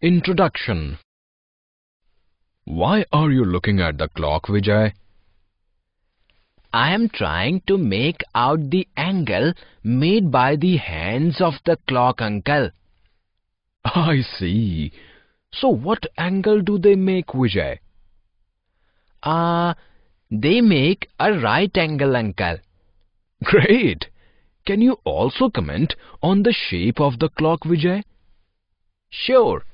Introduction Why are you looking at the clock, Vijay? I am trying to make out the angle made by the hands of the clock, uncle. I see. So what angle do they make, Vijay? Ah, uh, they make a right angle, uncle. Great. Can you also comment on the shape of the clock, Vijay? Sure.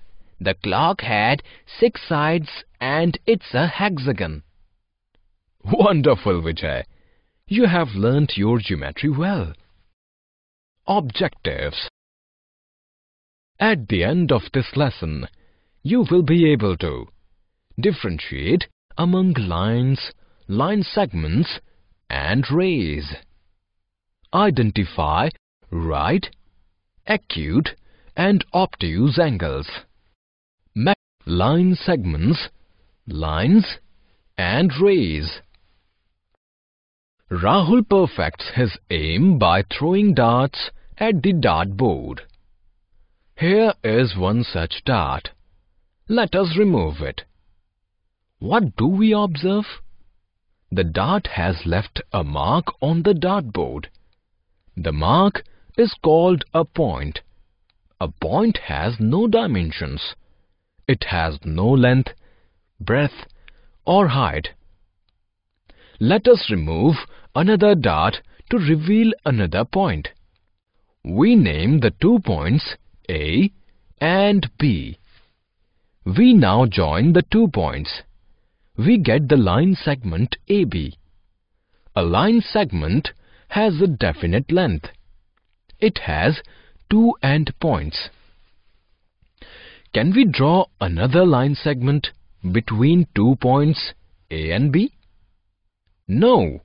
The clock had six sides and it's a hexagon. Wonderful, Vijay. You have learnt your geometry well. Objectives At the end of this lesson, you will be able to differentiate among lines, line segments and rays. Identify right, acute and obtuse angles. Line segments, lines and rays. Rahul perfects his aim by throwing darts at the dartboard. Here is one such dart. Let us remove it. What do we observe? The dart has left a mark on the dartboard. The mark is called a point. A point has no dimensions. It has no length, breadth or height. Let us remove another dart to reveal another point. We name the two points A and B. We now join the two points. We get the line segment AB. A line segment has a definite length. It has two end points. Can we draw another line segment between two points A and B? No.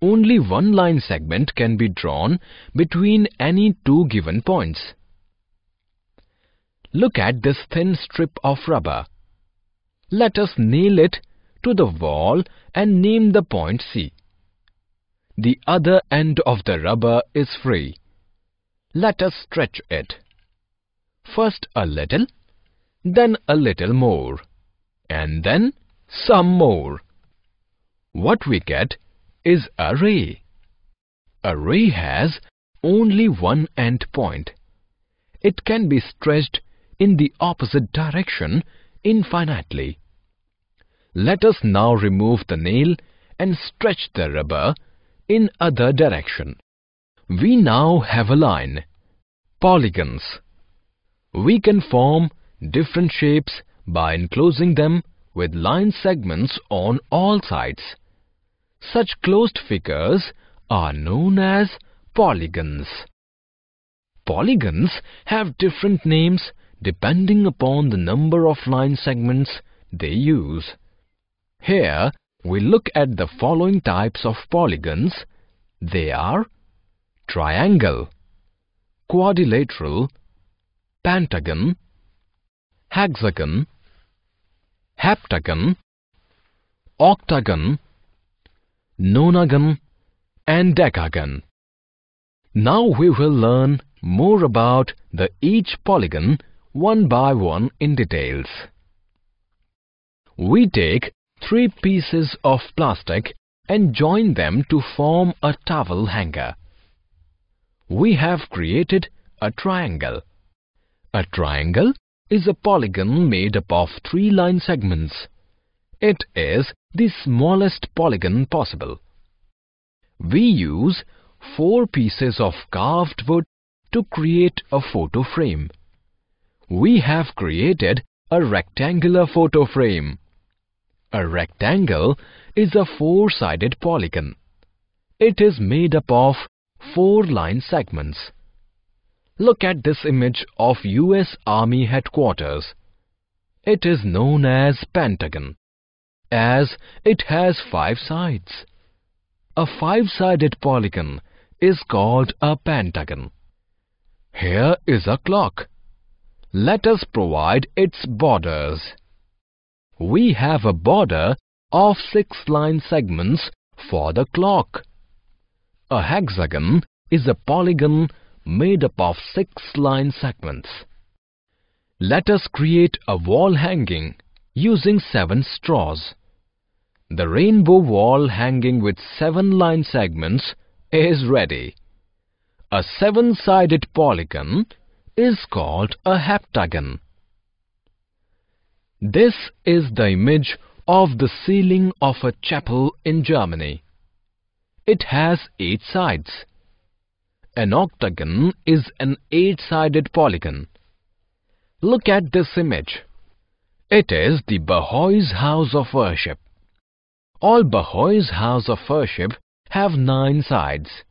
Only one line segment can be drawn between any two given points. Look at this thin strip of rubber. Let us nail it to the wall and name the point C. The other end of the rubber is free. Let us stretch it. First a little, then a little more, and then some more. What we get is a ray. A ray has only one end point. It can be stretched in the opposite direction infinitely. Let us now remove the nail and stretch the rubber in other direction. We now have a line, polygons. We can form different shapes by enclosing them with line segments on all sides. Such closed figures are known as polygons. Polygons have different names depending upon the number of line segments they use. Here we look at the following types of polygons. They are triangle, quadrilateral, pentagon, hexagon, heptagon, octagon, nonagon and decagon. Now we will learn more about the each polygon one by one in details. We take three pieces of plastic and join them to form a towel hanger. We have created a triangle. A triangle is a polygon made up of three line segments. It is the smallest polygon possible. We use four pieces of carved wood to create a photo frame. We have created a rectangular photo frame. A rectangle is a four-sided polygon. It is made up of four line segments. Look at this image of US Army headquarters. It is known as Pentagon, as it has five sides. A five-sided polygon is called a pentagon. Here is a clock. Let us provide its borders we have a border of six line segments for the clock. A hexagon is a polygon made up of six line segments. Let us create a wall hanging using seven straws. The rainbow wall hanging with seven line segments is ready. A seven-sided polygon is called a heptagon. This is the image of the ceiling of a chapel in Germany. It has eight sides. An octagon is an eight-sided polygon. Look at this image. It is the Baha'is house of worship. All Baha'is house of worship have nine sides.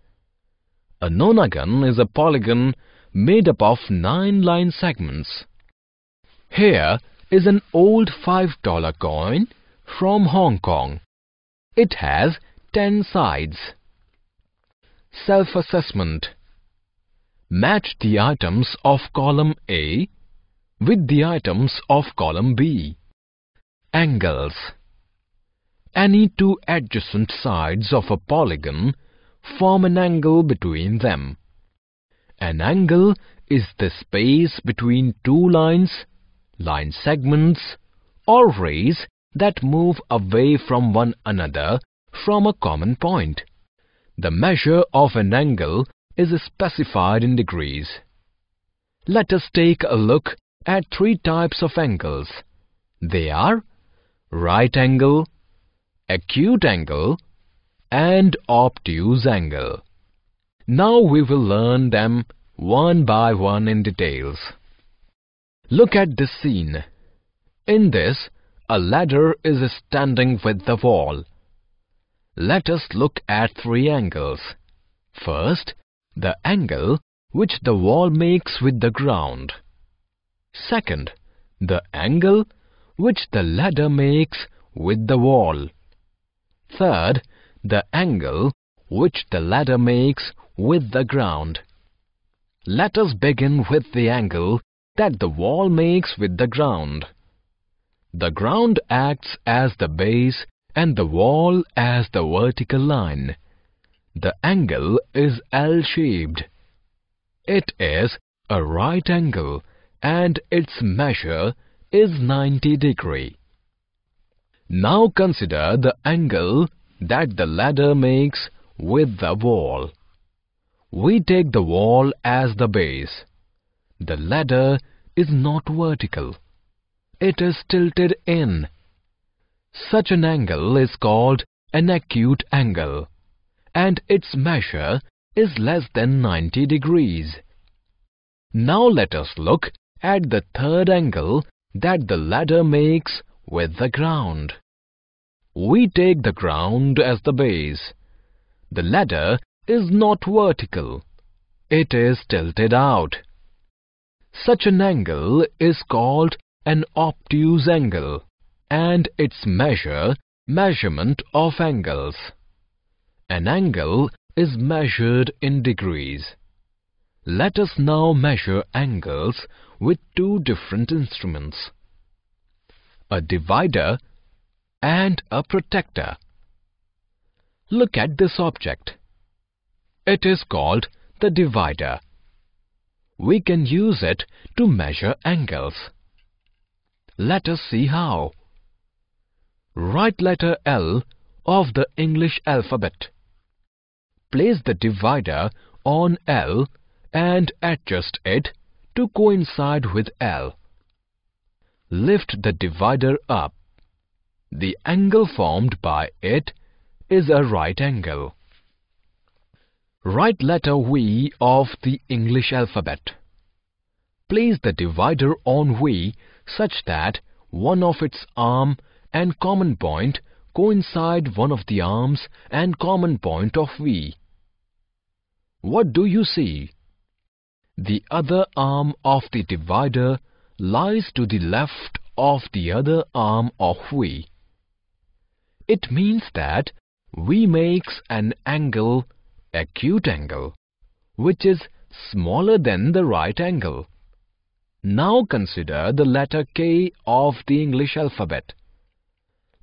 A nonagon is a polygon made up of nine line segments. Here is an old $5 coin from Hong Kong. It has 10 sides. Self-assessment Match the items of column A with the items of column B. Angles Any two adjacent sides of a polygon form an angle between them. An angle is the space between two lines, line segments or rays that move away from one another from a common point. The measure of an angle is specified in degrees. Let us take a look at three types of angles. They are right angle, acute angle and obtuse angle. Now we will learn them one by one in details. Look at this scene. In this, a ladder is standing with the wall. Let us look at three angles. First, the angle which the wall makes with the ground. Second, the angle which the ladder makes with the wall. Third, the angle which the ladder makes with the ground. Let us begin with the angle that the wall makes with the ground. The ground acts as the base and the wall as the vertical line. The angle is L-shaped. It is a right angle and its measure is 90 degree. Now consider the angle that the ladder makes with the wall. We take the wall as the base. The ladder is not vertical. It is tilted in. Such an angle is called an acute angle and its measure is less than 90 degrees. Now let us look at the third angle that the ladder makes with the ground. We take the ground as the base. The ladder is not vertical. It is tilted out. Such an angle is called an obtuse angle and its measure measurement of angles. An angle is measured in degrees. Let us now measure angles with two different instruments. A divider and a protractor. Look at this object. It is called the divider. We can use it to measure angles. Let us see how. Write letter L of the English alphabet. Place the divider on L and adjust it to coincide with L. Lift the divider up the angle formed by it is a right angle. Write letter V of the English alphabet. Place the divider on V such that one of its arm and common point coincide one of the arms and common point of V. What do you see? The other arm of the divider lies to the left of the other arm of V. It means that V makes an angle, acute angle, which is smaller than the right angle. Now consider the letter K of the English alphabet.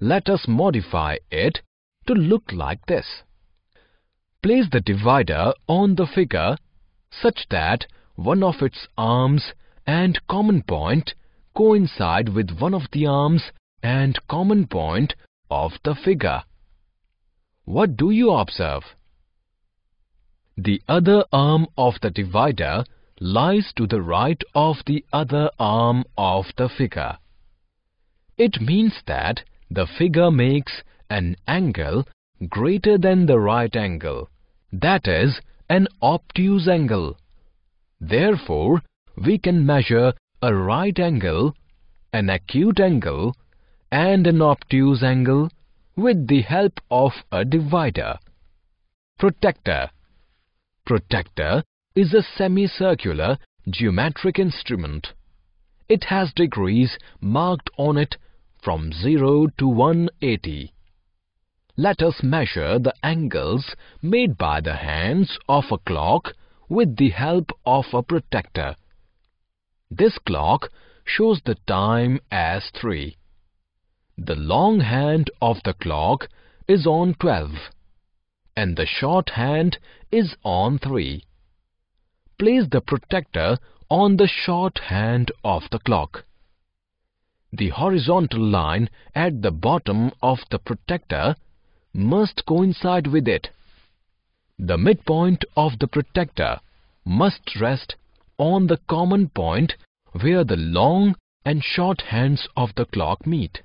Let us modify it to look like this. Place the divider on the figure such that one of its arms and common point coincide with one of the arms and common point of the figure. What do you observe? The other arm of the divider lies to the right of the other arm of the figure. It means that the figure makes an angle greater than the right angle, that is, an obtuse angle. Therefore, we can measure a right angle, an acute angle and an obtuse angle with the help of a divider. Protractor Protractor is a semicircular geometric instrument. It has degrees marked on it from 0 to 180. Let us measure the angles made by the hands of a clock with the help of a protractor. This clock shows the time as 3. The long hand of the clock is on 12 and the short hand is on 3. Place the protractor on the short hand of the clock. The horizontal line at the bottom of the protractor must coincide with it. The midpoint of the protractor must rest on the common point where the long and short hands of the clock meet.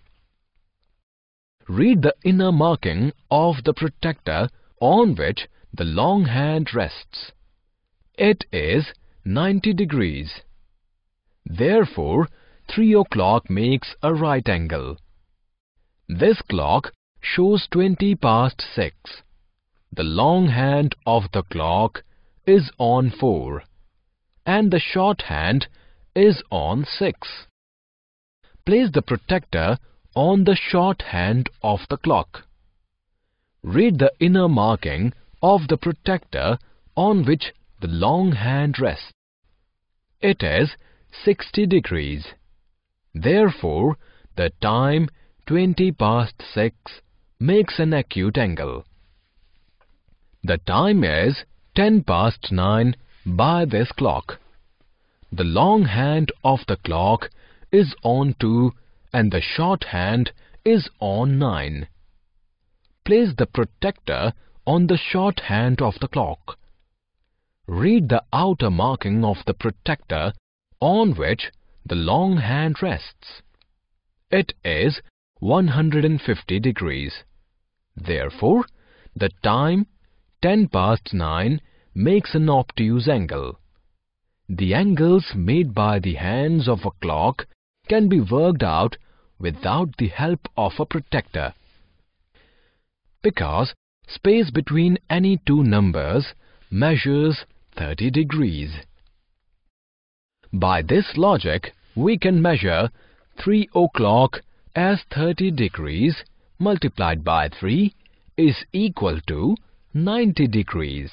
Read the inner marking of the protractor on which the long hand rests. It is 90 degrees. Therefore, 3 o'clock makes a right angle. This clock shows 20 past 6. The long hand of the clock is on 4 and the short hand is on 6. Place the protractor on the short hand of the clock. Read the inner marking of the protractor on which the long hand rests. It is 60 degrees. Therefore, the time 20 past 6 makes an acute angle. The time is 10 past 9 by this clock. The long hand of the clock is on 2 and the short hand is on 9 place the protractor on the short hand of the clock. Read the outer marking of the protractor on which the long hand rests. It is 150 degrees. Therefore, the time 10 past 9 makes an obtuse angle. The angles made by the hands of a clock can be worked out without the help of a protractor. because space between any two numbers measures 30 degrees. By this logic, we can measure 3 o'clock as 30 degrees multiplied by 3 is equal to 90 degrees.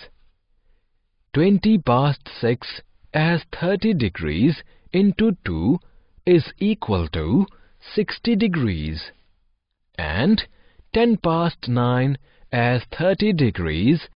20 past 6 as 30 degrees into 2 is equal to 60 degrees. And 10 past 9 as 30 degrees